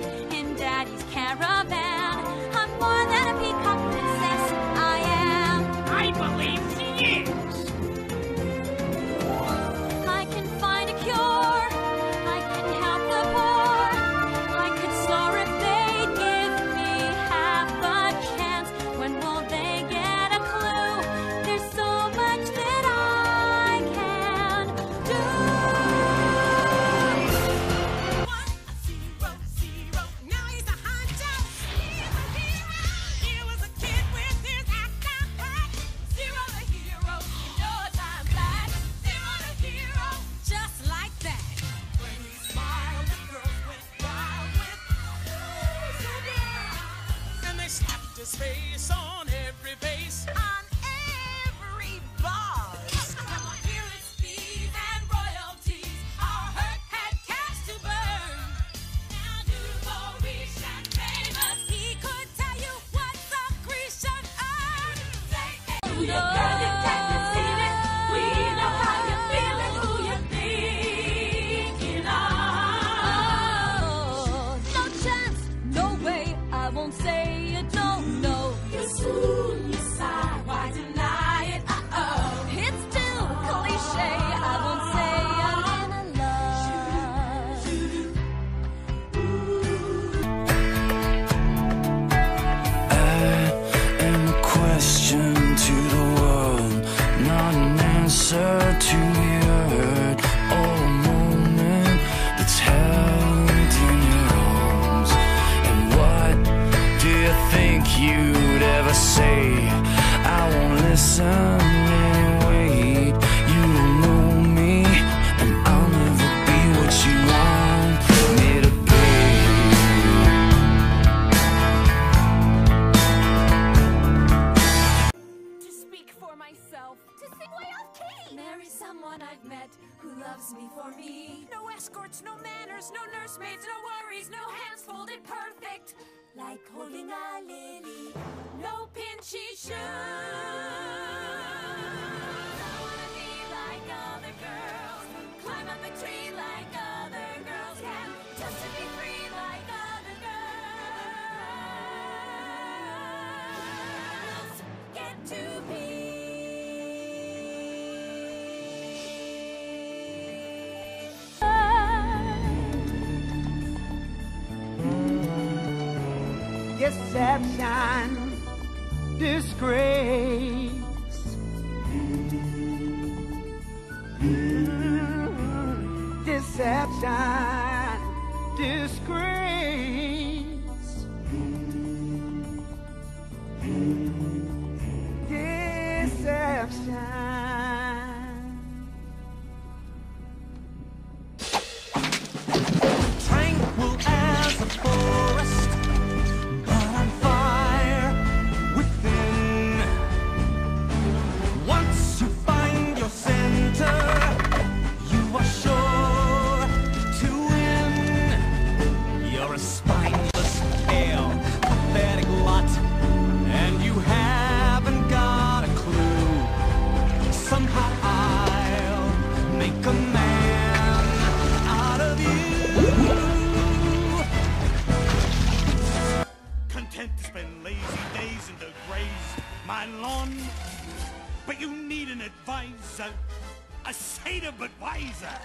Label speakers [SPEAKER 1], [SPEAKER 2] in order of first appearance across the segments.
[SPEAKER 1] え? space on every face. On
[SPEAKER 2] every bar. Yes, come on. Fees and royalties. Our
[SPEAKER 3] hurt had cash to burn. Now Nouveau rich and famous. He could tell you what the Grecian earned. You'd ever say? I won't listen anyway. You don't know me, and I'll never be what you want me to be.
[SPEAKER 2] To speak for myself, to sing way off key.
[SPEAKER 1] Marry someone I've met who loves me for me.
[SPEAKER 2] No escorts, no manners, no nursemaids, no worries, no hands folded perfect.
[SPEAKER 1] Like holding a lily, no pinchy shoes.
[SPEAKER 4] Deception, disgrace. Mm, Deception, disgrace. Deception.
[SPEAKER 5] My lawn. But you need an advisor, a satyr but wiser,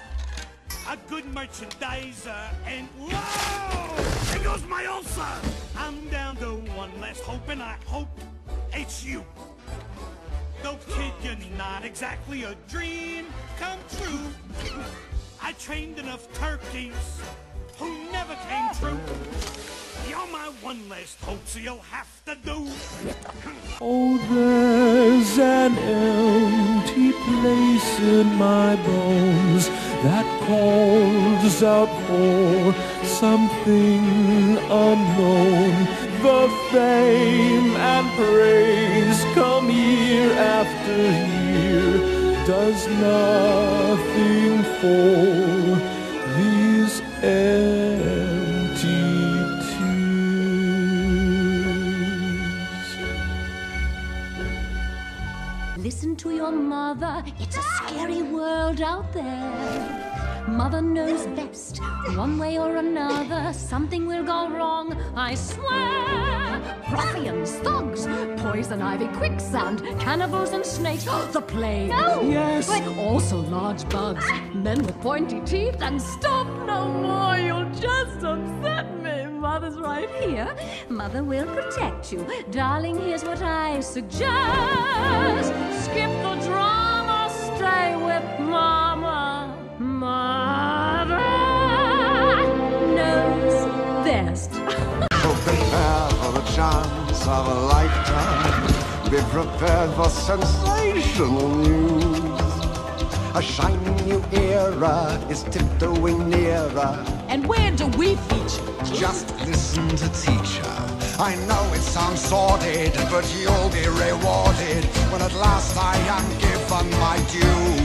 [SPEAKER 5] a good merchandiser, and whoa! There goes my ulcer! I'm down to one less hope, and I hope it's you. Though kid, you're not exactly a dream come true. I trained enough turkeys who never came true. You're my one last hope, so you'll have to do.
[SPEAKER 3] Oh, there's an empty place in my bones that calls out for something unknown. The fame and praise come year after year, does nothing for these empty
[SPEAKER 2] Listen to your mother. It's a scary world out there. Mother knows best. One way or another, something will go wrong. I swear. Ruffians, thugs, poison ivy, quicksand, cannibals and snakes. the plague.
[SPEAKER 6] No.
[SPEAKER 2] Yes. Also large bugs, men with pointy teeth, and stop no more. You'll just upset me. Mother's right here. Mother will protect you. Darling, here's what I suggest. Skip the drama, stay with Mama. Mother knows best.
[SPEAKER 7] Chance of a lifetime. Be prepared for sensational news. A shiny new era is tiptoeing nearer.
[SPEAKER 2] And where do we feature?
[SPEAKER 7] Just listen to teacher. I know it sounds sordid, but you'll be rewarded when at last I am given my due.